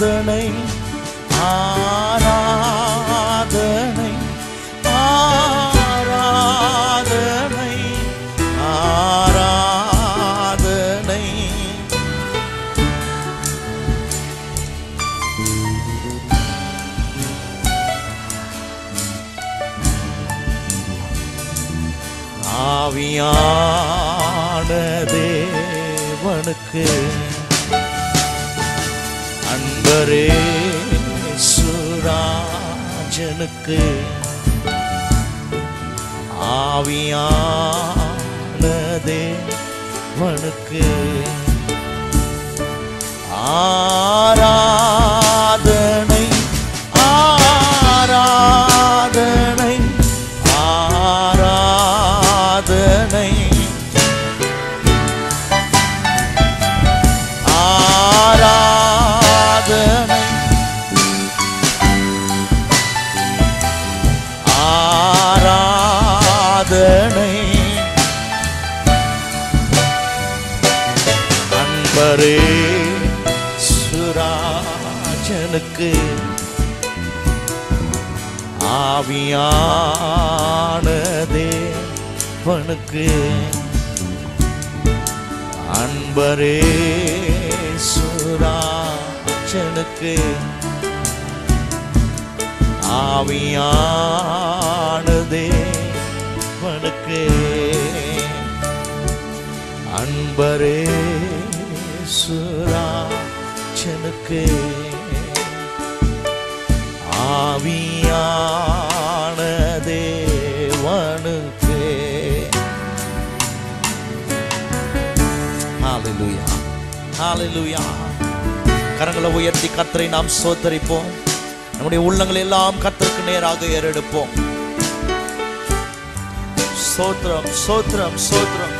ஆராதனை ஆராதனை ஆராதனை ஆராதனை. ஆவியான தேவனுக்கு அன்பரே சுராஜனுக்கு வனுக்கு ஆரா நண்பரே சுராஜனுக்கு ஆவியானதே வனுக்கு. அன்பரே சுராஜனுக்கு ஆவியானதே வனுக்கு. அன்பரே சுராஜனுக்கு ஆவியான தேவனுக்கு. ஹalleluya ஹalleluya கரங்களை உயர்த்தி கர்த்தரை நாம் சோத்தரிப்போம் நம்முடைய உள்ளங்கள் எல்லாம் கர்த்தருக்கு நேராக ஏறெடுப்போம். சோத்திரம் சோத்திரம் சோத்திரம்